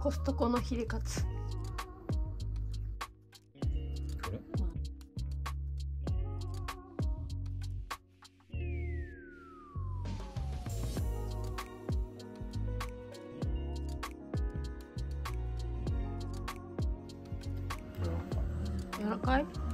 コストコのヒレカツ。柔らかい？